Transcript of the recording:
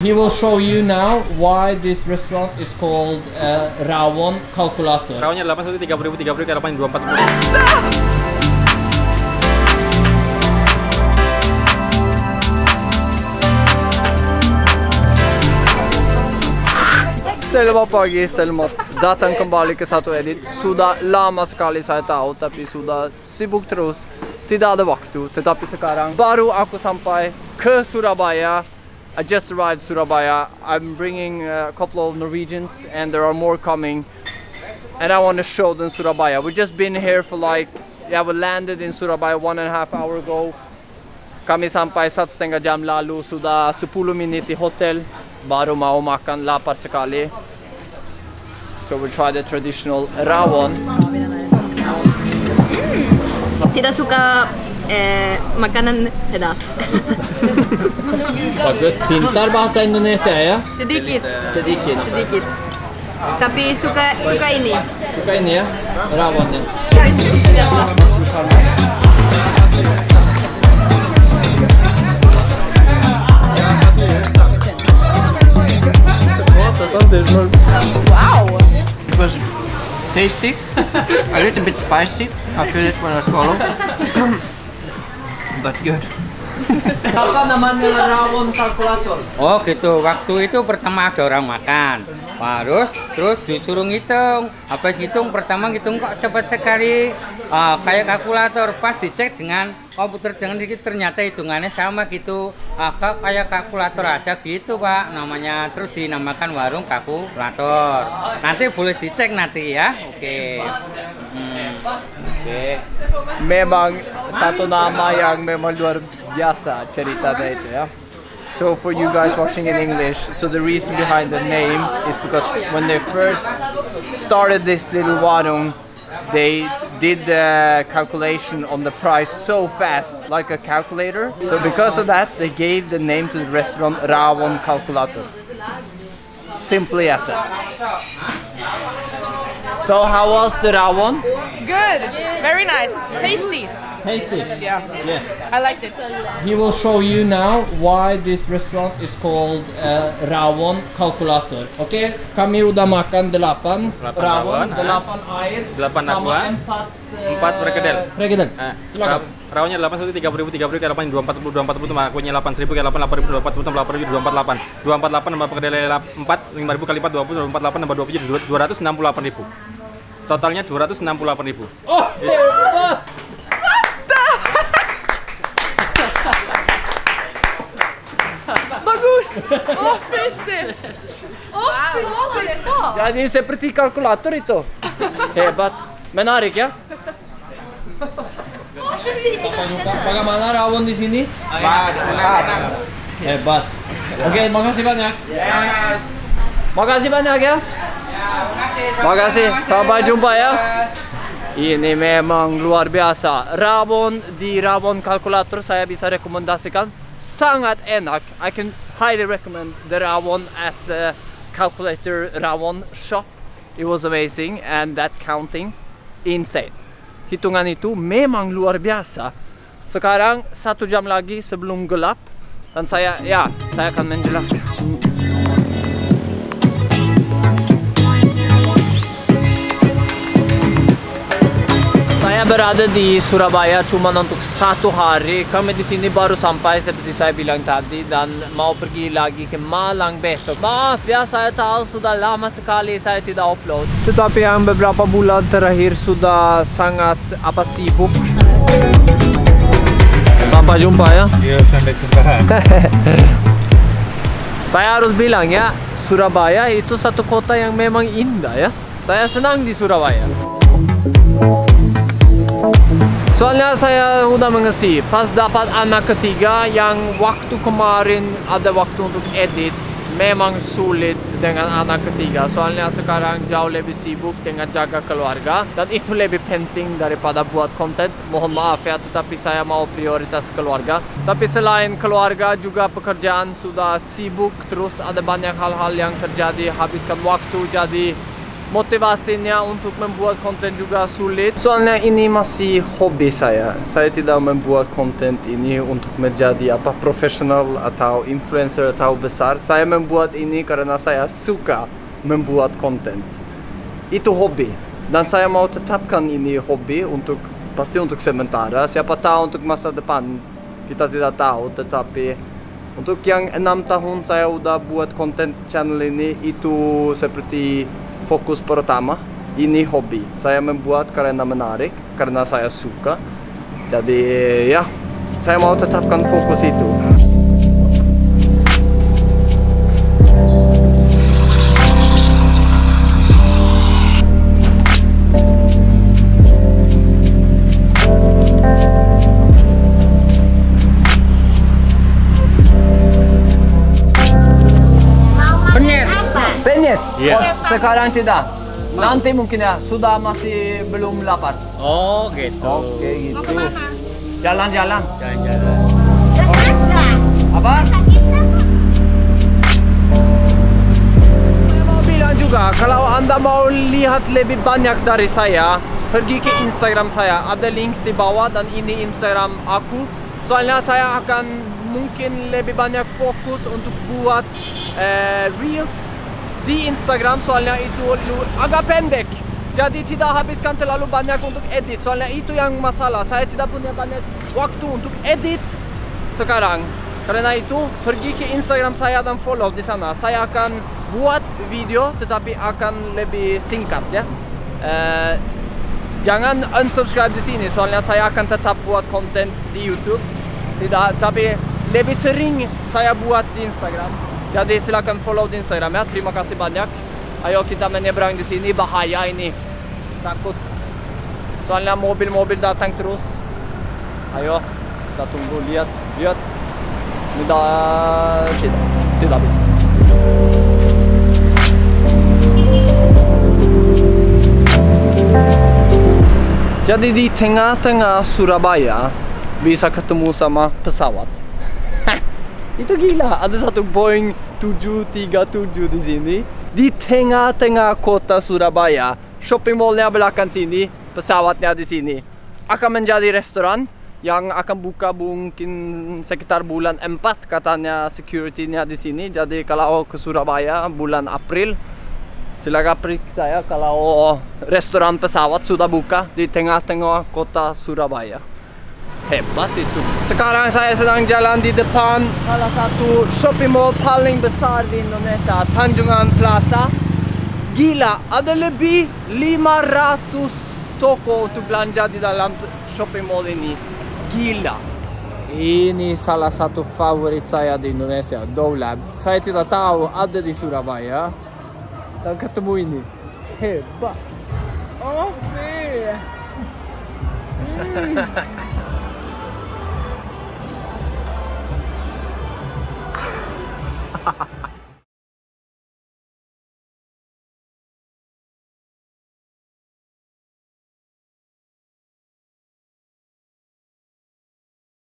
He will show you now why this restaurant is called uh, Rawon Calculator. Rawonnya 8 satu 30 ribu 30 ribu ke 8 240 Selamat pagi, selamat datang kembali ke satu edit. Sudah lama sekali saya tahu, tapi sudah sibuk terus. Tidak ada waktu, tetapi sekarang baru aku sampai ke Surabaya. I just arrived Surabaya. I'm bringing uh, a couple of Norwegians, and there are more coming. And I want to show them Surabaya. We've just been here for like, yeah, we landed in Surabaya one and a half hour ago. Kami sampai satu setengah jam lalu, sudah 10 menit di hotel. Baru mau makan lapar sekali. So we try the traditional rawon. Tidak suka eh, makanan pedas. Bagus, pintar bahasa Indonesia ya. sedikit, Sedikit. sedikit. Tapi suka suka ini. Suka ini ya, rawonnya. Biasa. It was tasty, a little bit spicy. I feel it when I swallow. but good. Apa namanya? Rawon kalkulator? Oh gitu, waktu itu pertama ada orang makan. Terus, terus disuruh ngitung. Habis ngitung, pertama ngitung kok cepat sekali. Ah, Kayak kalkulator, pas dicek dengan komputer dengan dikit ternyata hitungannya sama gitu. Kok kayak kalkulator aja gitu pak. Namanya terus dinamakan warung kalkulator. Nanti boleh dicek nanti ya. Oke. Hmm. Memang satu nama yang memang luar biasa ceritanya itu ya. So for you guys watching in English, so the reason behind the name is because when they first started this little warung, they did the calculation on the price so fast, like a calculator. So because of that, they gave the name to the restaurant Rawon Calculator. Simply as that. So how was the Rawon? Good. Very nice. Tasty. Tasty. Yeah. Yes. I liked it. He will show you now why this restaurant is called uh, Rawon Calculator. Oke, kami udah makan delapan Delapan rawon, ah. delapan air, Delapan sama aqua, empat eh, empat perkedel. perkedel. Nah, Silakan. ra- rawonnya 8 satu 30 ribu 30 ribu ke 8 240 240 sama kuenya 8 ribu ke 8 8 ribu 240 tambah 8 ribu 248 248 tambah perkedel 4 5 ribu kali 4 20 248 tambah 20 jadi 268 ribu totalnya 268 ribu Oh, hebat. Bagus. Oh, fint. Oh, fint. Jadi seperti kalkulator itu. Hebat. Menarik ya? Bagaimana rawon di sini? Hebat. Oke, makasih banyak. Makasih banyak ya. Makasih. Sampai jumpa ya. Ini memang luar biasa. Rawon di Rawon Kalkulator saya bisa rekomendasikan. Sangat enak. I can highly recommend the Rawon at the Calculator Rawon shop. It was amazing and that counting insane. Hitungan itu memang luar biasa. Sekarang satu jam lagi sebelum gelap dan saya ya saya akan menjelaskan. Berada di Surabaya cuma untuk satu hari. Kami di sini baru sampai seperti saya bilang tadi dan mau pergi lagi ke Malang besok. Maaf ya, saya tahu sudah lama sekali saya tidak upload. Tetapi yang beberapa bulan terakhir sudah sangat apa sibuk. Sampai jumpa ya. iya sampai jumpa Saya harus bilang ya, Surabaya itu satu kota yang memang indah ya. Saya senang di Surabaya. Soalnya saya udah mengerti, pas dapat anak ketiga yang waktu kemarin ada waktu untuk edit, memang sulit dengan anak ketiga. Soalnya sekarang jauh lebih sibuk dengan jaga keluarga dan itu lebih penting daripada buat konten. Mohon maaf ya, tetapi saya mau prioritas keluarga. Tapi selain keluarga juga pekerjaan sudah sibuk terus ada banyak hal-hal yang terjadi, habiskan waktu jadi motivasinya untuk membuat konten juga sulit. Soalnya ini masih hobi saya. Saya tidak membuat konten ini untuk menjadi apa profesional atau influencer atau besar. Saya membuat ini karena saya suka membuat konten. Itu hobi. Dan saya mau tetapkan ini hobi untuk pasti untuk sementara. Siapa tahu untuk masa depan kita tidak tahu. Tetapi untuk yang enam tahun saya udah buat konten channel ini itu seperti fokus pertama ini hobi. Saya membuat karena menarik karena saya suka. Jadi ya saya mau tetapkan fokus itu sekarang tidak. Nanti mungkin ya, sudah masih belum lapar. Oh gitu. Oke gitu. Jalan-jalan. Jalan-jalan. Apa? Saya mau bilang juga, kalau anda mau lihat lebih banyak dari saya, pergi ke Instagram saya. Ada link di bawah dan ini Instagram aku. Soalnya saya akan mungkin lebih banyak fokus untuk buat eh, reels di Instagram soalnya itu agak pendek. Jadi tidak habiskan terlalu banyak untuk edit. Soalnya itu yang masalah. Saya tidak punya banyak waktu untuk edit sekarang. Karena itu pergi ke Instagram saya dan follow di sana. Saya akan buat video tetapi akan lebih singkat ya. Eh, jangan unsubscribe di sini soalnya saya akan tetap buat konten di YouTube. Tidak, tapi lebih sering saya buat di Instagram. Jadi silakan follow di Instagram ya. Terima kasih banyak. Ayo kita menyeberang di sini bahaya ini. Takut. Soalnya mobil-mobil datang terus. Ayo kita tunggu lihat lihat. Tidak tidak tidak bisa. Jadi di tengah-tengah Surabaya bisa ketemu sama pesawat. Itu gila, ada satu Boeing 737 di sini. Di tengah-tengah kota Surabaya, shopping mallnya belakang sini, pesawatnya di sini. Akan menjadi restoran yang akan buka mungkin sekitar bulan 4 katanya security-nya di sini. Jadi kalau ke Surabaya bulan April silakan periksa ya kalau restoran pesawat sudah buka di tengah-tengah kota Surabaya. Hebat itu. Sekarang saya sedang jalan di depan salah satu shopping mall paling besar di Indonesia, Tanjungan Plaza. Gila, ada lebih 500 toko untuk belanja di dalam shopping mall ini. Gila. Ini salah satu favorit saya di Indonesia, Dolab. Saya tidak tahu ada di Surabaya. Dan ketemu ini. Hebat. Oh, free.